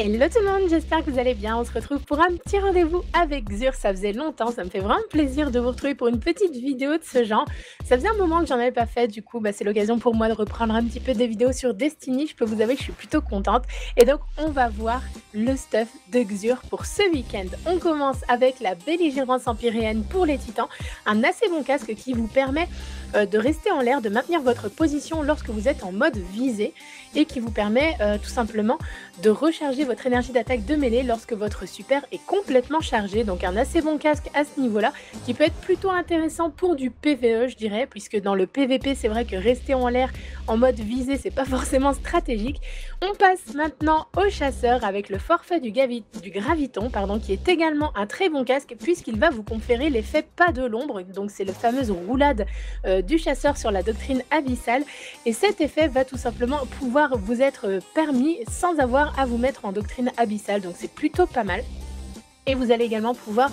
Hello tout le monde, j'espère que vous allez bien. On se retrouve pour un petit rendez-vous avec Xur. Ça faisait longtemps, ça me fait vraiment plaisir de vous retrouver pour une petite vidéo de ce genre. Ça faisait un moment que j'en avais pas fait, du coup, bah, c'est l'occasion pour moi de reprendre un petit peu des vidéos sur Destiny. Je peux vous avouer que je suis plutôt contente. Et donc, on va voir le stuff de Xur pour ce week-end. On commence avec la belligérance empyréenne pour les titans, un assez bon casque qui vous permet de rester en l'air, de maintenir votre position lorsque vous êtes en mode visé et qui vous permet euh, tout simplement de recharger votre énergie d'attaque de mêlée lorsque votre super est complètement chargé. Donc un assez bon casque à ce niveau-là qui peut être plutôt intéressant pour du PVE je dirais puisque dans le PVP c'est vrai que rester en l'air en mode visé c'est pas forcément stratégique. On passe maintenant au chasseur avec le forfait du, du graviton pardon, qui est également un très bon casque puisqu'il va vous conférer l'effet pas de l'ombre. Donc c'est le fameuse roulade euh, du chasseur sur la doctrine abyssale et cet effet va tout simplement pouvoir vous être euh, permis sans avoir à vous mettre en doctrine abyssale. Donc c'est plutôt pas mal. Et vous allez également pouvoir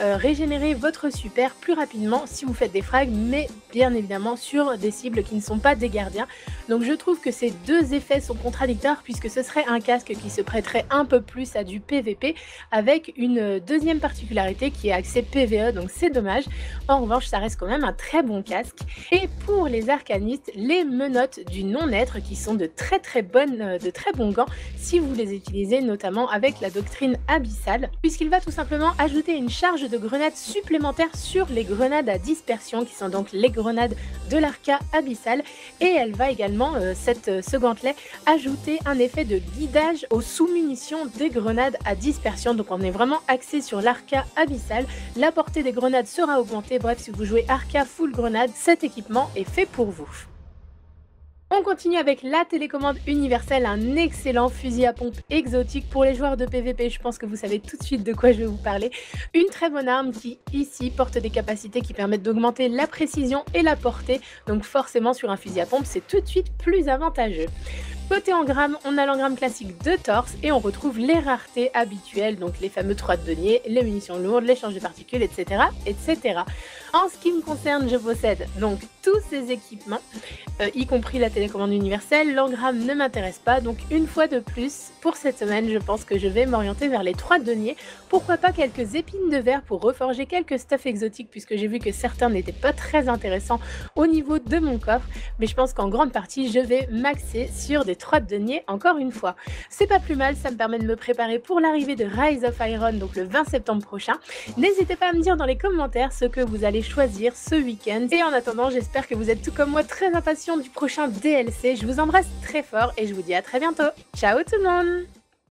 euh, régénérer votre super plus rapidement si vous faites des frags, mais bien évidemment sur des cibles qui ne sont pas des gardiens. Donc je trouve que ces deux effets sont contradictoires puisque ce serait un casque qui se prêterait un peu plus à du PVP avec une deuxième particularité qui est accès PVE, donc c'est dommage. En revanche, ça reste quand même un très bon casque. Et pour les arcanistes, les menottes du non-être qui sont de très très bonnes, euh, de très bons gants si vous les utilisez notamment avec la doctrine abyssale, puisqu'il va tout simplement ajouter une charge de grenades supplémentaires sur les grenades à dispersion qui sont donc les grenades de l'arca abyssal et elle va également, euh, cette, euh, ce gantelet, ajouter un effet de guidage aux sous-munitions des grenades à dispersion. Donc on est vraiment axé sur l'arca abyssal. La portée des grenades sera augmentée. Bref, si vous jouez arca full grenade, cet équipement est fait pour vous. On continue avec la télécommande universelle, un excellent fusil à pompe exotique pour les joueurs de PVP. Je pense que vous savez tout de suite de quoi je vais vous parler. Une très bonne arme qui ici porte des capacités qui permettent d'augmenter la précision et la portée. Donc forcément sur un fusil à pompe c'est tout de suite plus avantageux. Côté engramme, on a l'engramme classique de torse et on retrouve les raretés habituelles, donc les fameux 3 de denier, les munitions lourdes, l'échange de particules, etc., etc. En ce qui me concerne, je possède donc tous ces équipements, euh, y compris la télécommande universelle. L'engramme ne m'intéresse pas, donc une fois de plus, pour cette semaine, je pense que je vais m'orienter vers les 3 deniers. Pourquoi pas quelques épines de verre pour reforger quelques stuffs exotiques, puisque j'ai vu que certains n'étaient pas très intéressants au niveau de mon coffre. Mais je pense qu'en grande partie, je vais maxer sur des 3 deniers encore une fois. C'est pas plus mal, ça me permet de me préparer pour l'arrivée de Rise of Iron, donc le 20 septembre prochain. N'hésitez pas à me dire dans les commentaires ce que vous allez choisir ce week-end. Et en attendant, j'espère que vous êtes tout comme moi très impatient du prochain DLC. Je vous embrasse très fort et je vous dis à très bientôt. Ciao tout le monde